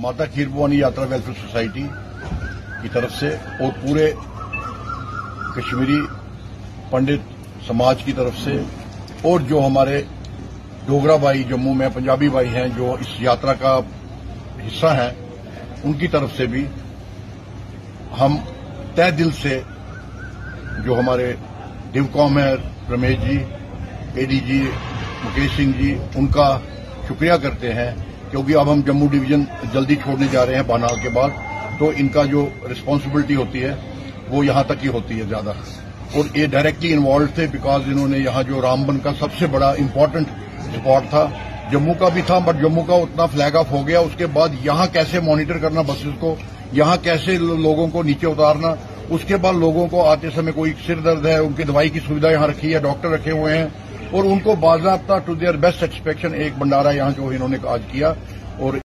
माता खीर भवानी यात्रा welfare society की तरफ़ से और पूरे कश्मीरी पंडित समाज की तरफ़ से और जो हमारे डोगरा भाई, जम्मू में पंजाबी भाई हैं, जो इस यात्रा का हिस्सा हैं, उनकी तरफ़ से भी हम तय दिल से जो हमारे डिवकॉम है, रमेश जी एडीजी मुकेश सिंह जी, उनका शुक्रिया करते हैं। क्योंकि अब हम जम्मू डिवीज़न जल्दी छोड़ने जा रहे हैं बानाल के बाद तो इनका जो रिस्पॉन्सिबिलिटी होती है, वो यहाँ तक ही होती है ज़्यादा। और ये डायरेक्टली इन्वॉल्व थे बिकॉज़ इन्होंने यहाँ जो रामबन का सबसे बड़ा इम्पोर्टेंट स्पॉट था। जम्मू का भी था बट जम्मू का उतना फ्लैग ऑफ़ हो गया। उसके बाद यहाँ कैसे मॉनिटर करना बसेस को, यहाँ कैसे लोगों को नीचे उतारना, उसके बाद लोगों को आते समय कोई सिर दर्द है, उनकी दवाई की सुविधा यहाँ रखी है डॉक्टर रखे हुए हैं। और उनको बाजाबता टू देयर बेस्ट एक्सपेक्शन एक भंडारा यहाँ जो इन्होंने आज किया और